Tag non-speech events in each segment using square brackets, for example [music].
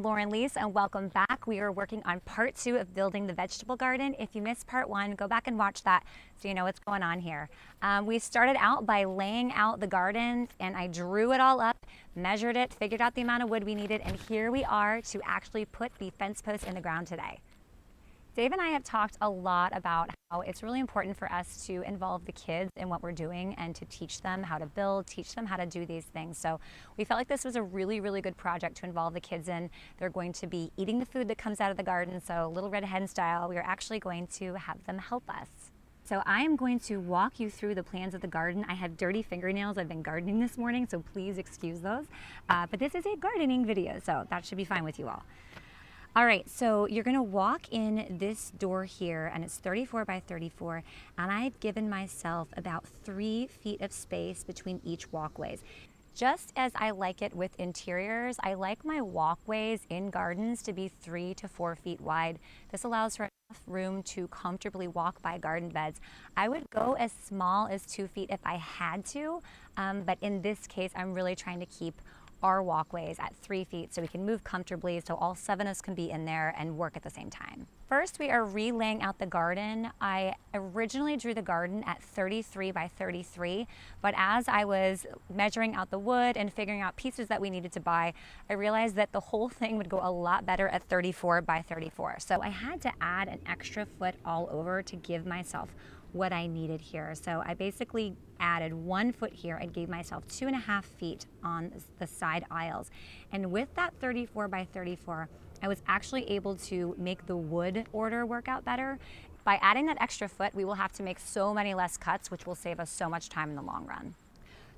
Liess and welcome back. We are working on part two of building the vegetable garden. If you missed part one, go back and watch that so you know what's going on here. Um, we started out by laying out the garden and I drew it all up, measured it, figured out the amount of wood we needed, and here we are to actually put the fence posts in the ground today. Dave and I have talked a lot about how it's really important for us to involve the kids in what we're doing and to teach them how to build, teach them how to do these things. So we felt like this was a really, really good project to involve the kids in. They're going to be eating the food that comes out of the garden. So Little Red Hen style, we are actually going to have them help us. So I am going to walk you through the plans of the garden. I have dirty fingernails. I've been gardening this morning, so please excuse those. Uh, but this is a gardening video, so that should be fine with you all. All right, so you're gonna walk in this door here and it's 34 by 34 and I've given myself about three feet of space between each walkways. Just as I like it with interiors, I like my walkways in gardens to be three to four feet wide. This allows for enough room to comfortably walk by garden beds. I would go as small as two feet if I had to, um, but in this case, I'm really trying to keep our walkways at three feet so we can move comfortably so all seven of us can be in there and work at the same time. First, we are relaying out the garden. I originally drew the garden at 33 by 33, but as I was measuring out the wood and figuring out pieces that we needed to buy, I realized that the whole [laughs] thing would go a lot better at 34 by 34. So I had to add an extra foot all over to give myself what I needed here. So I basically added one foot here and gave myself two and a half feet on the side aisles. And with that 34 by 34, I was actually able to make the wood order work out better. By adding that extra foot, we will have to make so many less cuts, which will save us so much time in the long run.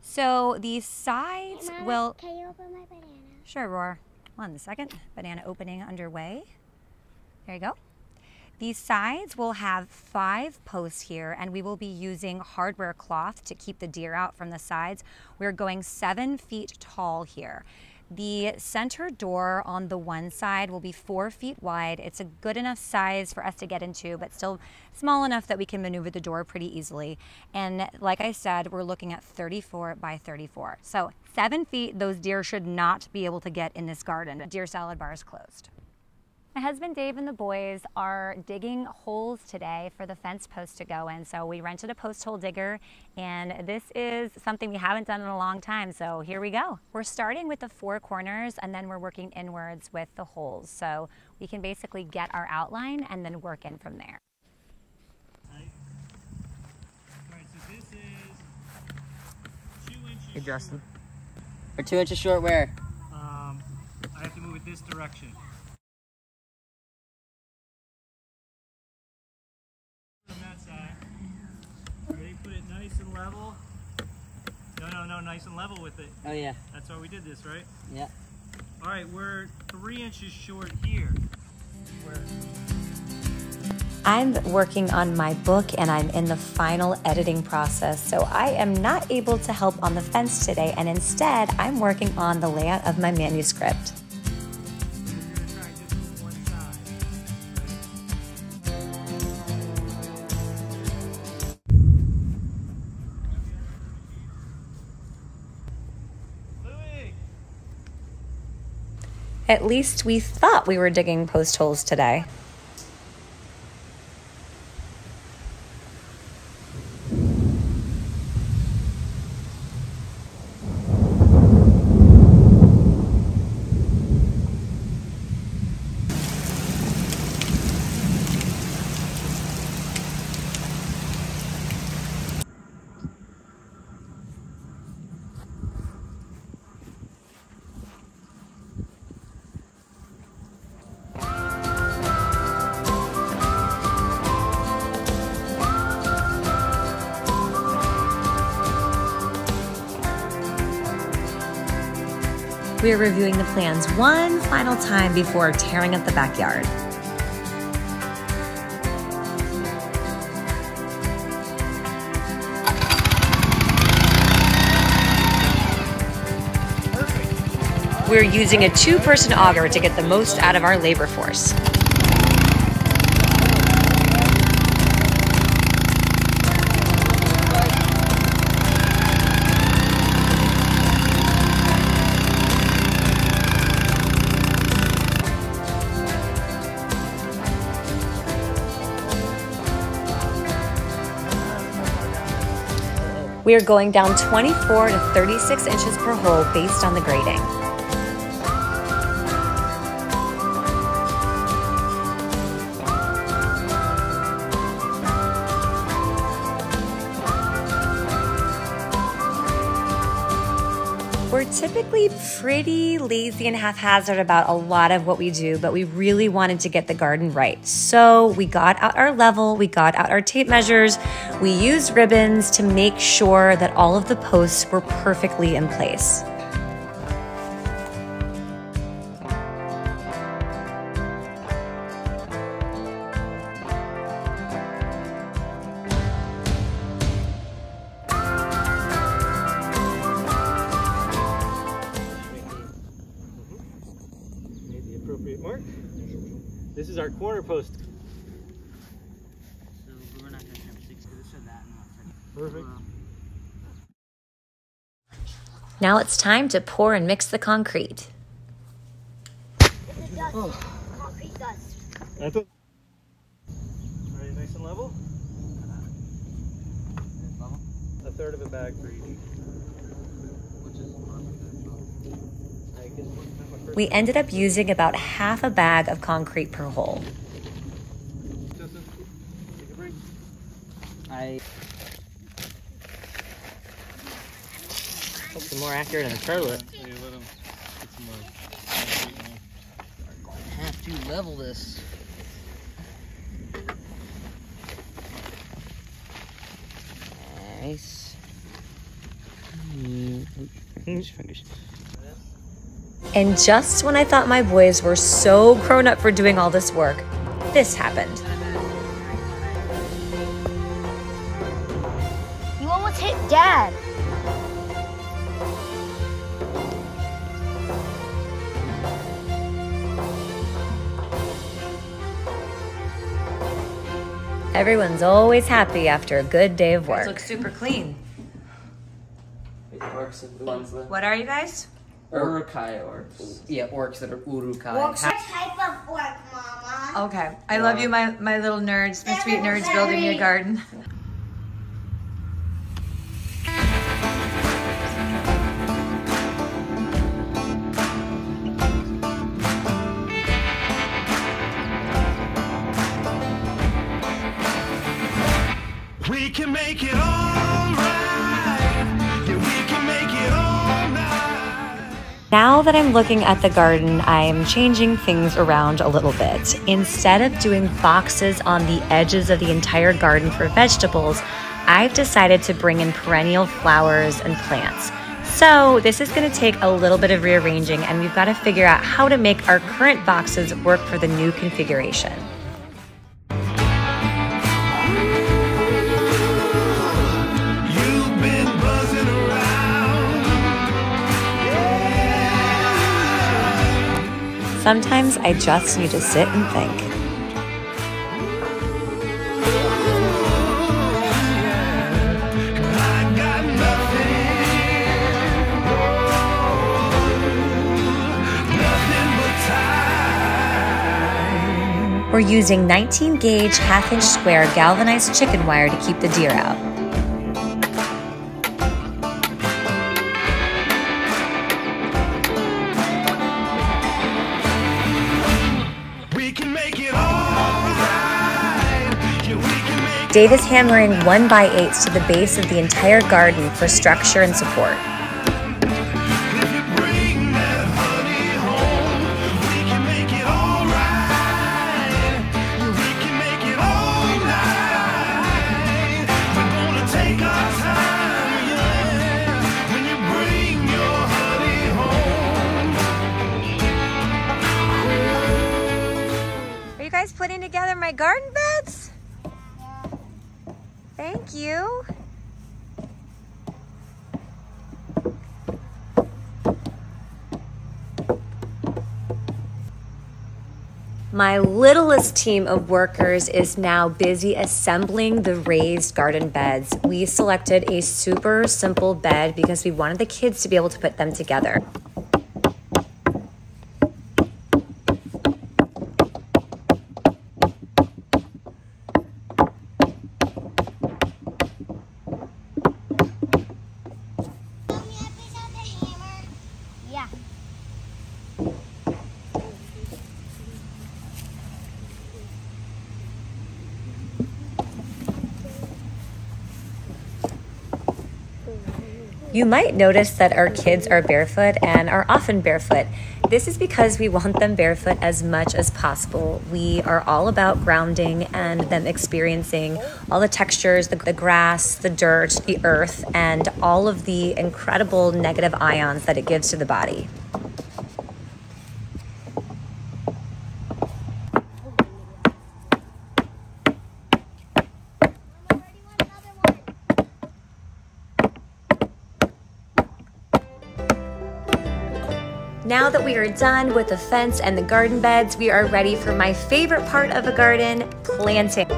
So the sides will... Can you open my banana? Sure, Roar. One second. Banana opening underway. There you go. These sides will have five posts here and we will be using hardware cloth to keep the deer out from the sides. We're going seven feet tall here. The center door on the one side will be four feet wide. It's a good enough size for us to get into, but still small enough that we can maneuver the door pretty easily. And like I said, we're looking at 34 by 34. So seven feet, those deer should not be able to get in this garden. Deer salad bar is closed. My husband Dave and the boys are digging holes today for the fence post to go in. So we rented a post hole digger and this is something we haven't done in a long time. So here we go. We're starting with the four corners and then we're working inwards with the holes. So we can basically get our outline and then work in from there. Hey Justin. Or two inches short where? Um, I have to move it this direction. From that side. Ready? Put it nice and level. No, no, no, and level with it. Oh yeah. That's why we did this, right? Yeah. All right, we're three inches short here. Where? I'm working on my book and I'm in the final editing process, so I am not able to help on the fence today, and instead, I'm working on the layout of my manuscript. At least we thought we were digging post holes today. We are reviewing the plans one final time before tearing up the backyard. We're using a two person auger to get the most out of our labor force. We are going down 24 to 36 inches per hole based on the grading. Typically pretty lazy and haphazard about a lot of what we do, but we really wanted to get the garden right. So we got out our level, we got out our tape measures, we used ribbons to make sure that all of the posts were perfectly in place. Is our corner post. So we're not gonna have six to this or that. Perfect. Now it's time to pour and mix the concrete. Oh. Concrete dust. That's it. Ready, nice and level? A third of a bag for each. I guess that's my first- We ended up using about half a bag of concrete per hole. Justin, take a break. I. Hope more accurate than a turlet. Have to level this. Nice. Mm, Fingers, fingers. And just when I thought my boys were so grown up for doing all this work, this happened. You almost hit Dad. Everyone's always happy after a good day of work. It looks super clean. Orcs and ones that. What are you guys? Uruk-hai orcs. Yeah, orcs that are Uruk-hai. What type of work, Mama? Okay. I love you, my, my little nerds, my sweet nerds building me a garden. Now that I'm looking at the garden, I'm changing things around a little bit. Instead of doing boxes on the edges of the entire garden for vegetables, I've decided to bring in perennial flowers and plants. So, this is going to take a little bit of rearranging, and we've got to figure out how to make our current boxes work for the new configuration. Sometimes I just need to sit and think. We're using 19 gauge half inch square galvanized chicken wire to keep the deer out. Can make Dave is hammering 1 by 8s to the base of the entire garden for structure and support. Thank you. My littlest team of workers is now busy assembling the raised garden beds. We selected a super simple bed because we wanted the kids to be able to put them together. You might notice that our kids are barefoot and are often barefoot. This is because we want them barefoot as much as possible. We are all about grounding and them experiencing all the textures the, the grass, the dirt, the earth, and all of the incredible negative ions that it gives to the body. That we are done with the fence and the garden beds, we are ready for my favorite part of a garden, planting.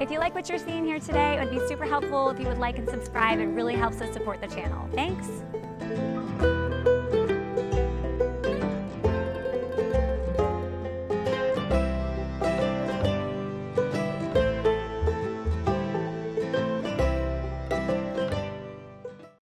If you like what you're seeing here today, it would be super helpful if you would like and subscribe. It really helps us support the channel. Thanks.